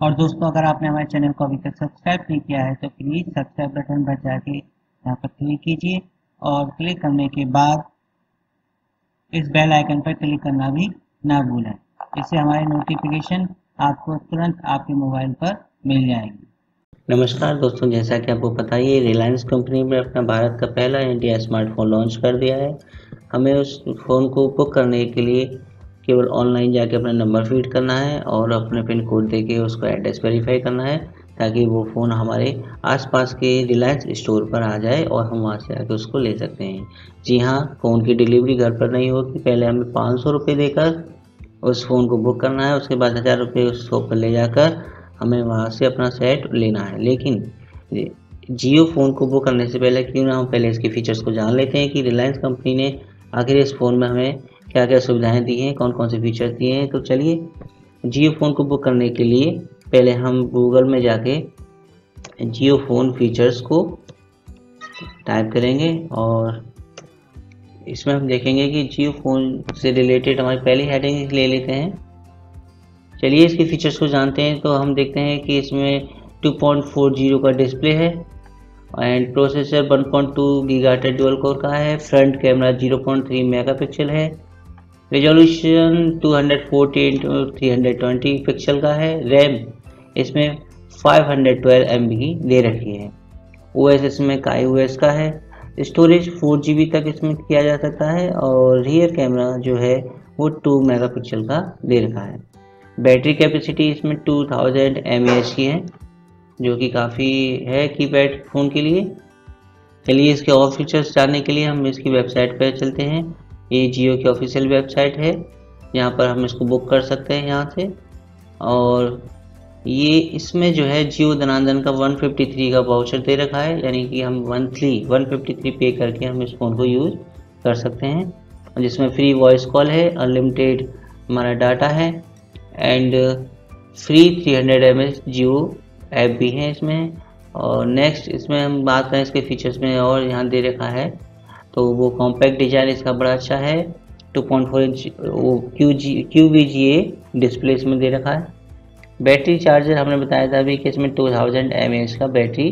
और दोस्तों, अगर आपने हमारे चैनल को अभी तक सब्सक्राइब नहीं किया है तो प्लीज़ सब्सक्राइब बटन पर जाके यहाँ पर क्लिक कीजिए और क्लिक करने के बाद इस बेल आइकन पर क्लिक करना भी ना भूलें। इससे हमारे नोटिफिकेशन आपको तुरंत आपके मोबाइल पर मिल जाएगी। नमस्कार दोस्तों, जैसा कि आपको पता ही रिलायंस कंपनी ने अपना भारत का पहला इंडिया स्मार्टफ़ोन लॉन्च कर दिया है। हमें उस फ़ोन को बुक करने के लिए केवल ऑनलाइन जाके अपना नंबर फ़ीड करना है और अपने पिन कोड दे के उसको एड्रेस वेरीफाई करना है, ताकि वो फ़ोन हमारे आसपास के रिलायंस स्टोर पर आ जाए और हम वहाँ से आके उसको ले सकते हैं। जी हाँ फ़ोन की डिलीवरी घर पर नहीं होती पहले हमें पाँच सौ रुपये देकर उस फ़ोन को बुक करना है, उसके बाद हज़ार रुपये उस शॉप पर ले जाकर हमें वहाँ से अपना सेट लेना है। लेकिन जियो फ़ोन को बुक करने से पहले क्यों ना हम पहले इसके फीचर्स को जान लेते हैं कि रिलायंस कंपनी ने आखिर इस फ़ोन में हमें क्या क्या सुविधाएँ दी हैं कौन कौन से फीचर्स दिए हैं? तो चलिए, जियो फ़ोन को बुक करने के लिए पहले हम गूगल में जाके जियो फ़ोन फीचर्स को टाइप करेंगे और इसमें हम देखेंगे कि जियो फ़ोन से रिलेटेड हमारी पहली हेडिंग ले लेते हैं। चलिए, इसके फीचर्स को जानते हैं तो हम देखते हैं कि इसमें 2.40 का डिस्प्ले है and processor 1.2 gigahertz dual core का है फ्रंट कैमरा 0.3 मेगापिक्सल है। रिजोल्यूशन 240 इंटू थ्री पिक्सल का है रैम इसमें 512 एम दे रखी है। ओ एस इसमें काई ओ एस का है। स्टोरेज फोर जी तक इसमें किया जा सकता है और रियर कैमरा जो है, वो 2 मेगापिक्सल का दे रखा है। बैटरी कैपेसिटी इसमें 2000 थाउज़ेंड एम की है, जो कि काफ़ी है कीपैड फ़ोन के लिए। चलिए इसके और फीचर्स जानने के लिए हम इसकी वेबसाइट पर चलते हैं। ये जियो की ऑफिशियल वेबसाइट है। यहाँ पर हम इसको बुक कर सकते हैं यहाँ से। और ये इसमें जो है जियो धनानंदन का 153 का वाउचर दे रखा है। यानी कि हम मंथली 153 पे करके हम इस फ़ोन को यूज़ कर सकते हैं। जिसमें फ्री वॉइस कॉल है अनलिमिटेड हमारा डाटा है। And free 300 hundred M H Jio app भी है इसमें। और नेक्स्ट इसमें हम बात करें इसके फीचर्स में और यहाँ दे रखा है। तो वो कॉम्पैक्ट डिज़ाइन इसका बड़ा अच्छा है। 2.4 पॉइंट इंच वो Q G Q V G A display इसमें दे रखा है। बैटरी चार्जर हमने बताया था अभी कि इसमें 2000 थाउज़ेंड एम एच का बैटरी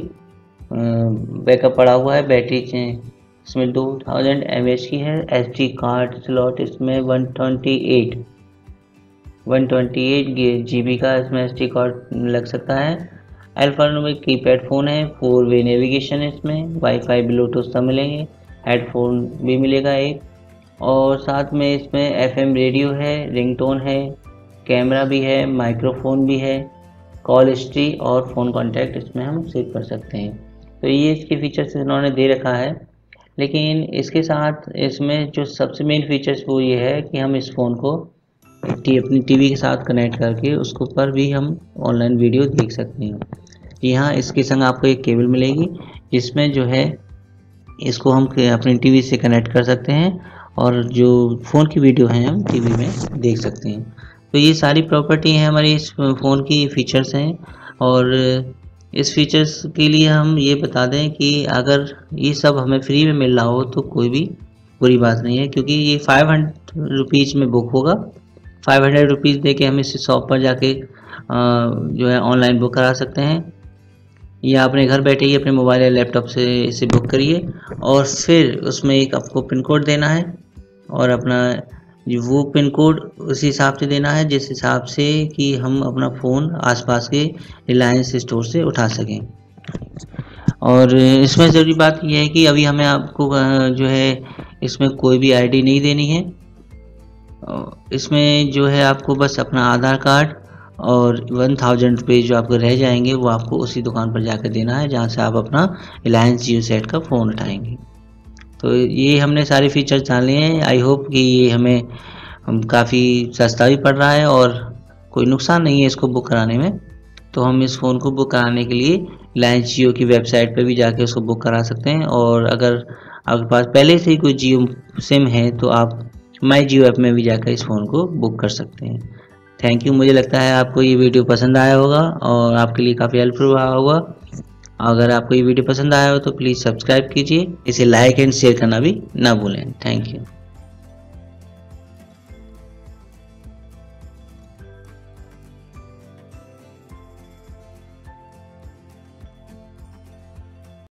बैकअप पड़ा हुआ है। बैटरी इसमें 2000 थाउज़ेंड एम एच की है। एस डी कार्ड स्लॉट इसमें 128 128 जीबी का इसमें एस डी कार्ड लग सकता है। एल्फानोमिक कीपैड फ़ोन है फोर वे नेविगेशन है इसमें। वाईफाई ब्लूटूथ सब मिलेंगे। हेडफोन भी मिलेगा एक। और साथ में इसमें एफएम रेडियो है रिंगटोन है कैमरा भी है माइक्रोफोन भी है कॉल हिस्ट्री और फ़ोन कॉन्टैक्ट इसमें हम सेव कर सकते हैं। तो ये इसके फीचर्स इन्होंने दे रखा है। लेकिन इसके साथ इसमें जो सबसे मेन फीचर्स वो ये है कि हम इस फ़ोन को टी, अपनी टीवी के साथ कनेक्ट करके उसके ऊपर भी हम ऑनलाइन वीडियो देख सकते हैं। यहाँ इसके संग आपको एक केबल मिलेगी, जिसमें जो है इसको हम अपनी टीवी से कनेक्ट कर सकते हैं और जो फ़ोन की वीडियो है हम टीवी में देख सकते हैं। तो ये सारी प्रॉपर्टी हैं, हमारी इस फ़ोन की फ़ीचर्स हैं और इस फीचर्स के लिए हम ये बता दें कि अगर ये सब हमें फ्री में मिल रहा हो तो कोई भी बुरी बात नहीं है क्योंकि ये फाइव हंड्रेड रुपीज़ में बुक होगा। फाइव हंड्रेड रुपीज़ दे के हम इस शॉप पर जाके जो है ऑनलाइन बुक करा सकते हैं। या अपने घर बैठे ही अपने मोबाइल या लैपटॉप से इसे बुक करिए और फिर उसमें एक आपको पिन कोड देना है और अपना वो पिन कोड उसी हिसाब से देना है जिस हिसाब से कि हम अपना फ़ोन आसपास के रिलायंस स्टोर से उठा सकें। और इसमें ज़रूरी बात यह है कि अभी हमें आपको जो है इसमें कोई भी आईडी नहीं देनी है। इसमें जो है आपको बस अपना आधार कार्ड और वन थाउज़ेंड रुपये जो आपको रह जाएँगे, वो आपको उसी दुकान पर जाकर देना है, जहाँ से आप अपना रिलायंस जियो सेट का फ़ोन उठाएँगे। तो ये हमने सारे फीचर्स जान लिए हैं। आई होप कि ये हमें, हम काफ़ी सस्ता भी पड़ रहा है और कोई नुकसान नहीं है इसको बुक कराने में। तो हम इस फ़ोन को बुक कराने के लिए रिलायंस जियो की वेबसाइट पर भी जाके उसको बुक करा सकते हैं। और अगर आपके पास पहले से ही कोई जियो सिम है तो आप माई जियो ऐप में भी जाकर इस फ़ोन को बुक कर सकते हैं। थैंक यू मुझे लगता है आपको ये वीडियो पसंद आया होगा और आपके लिए काफ़ी हेल्पफुल रहा होगा। अगर आपको ये वीडियो पसंद आया हो तो प्लीज़ सब्सक्राइब कीजिए। इसे लाइक एंड शेयर करना भी ना भूलें। Thank you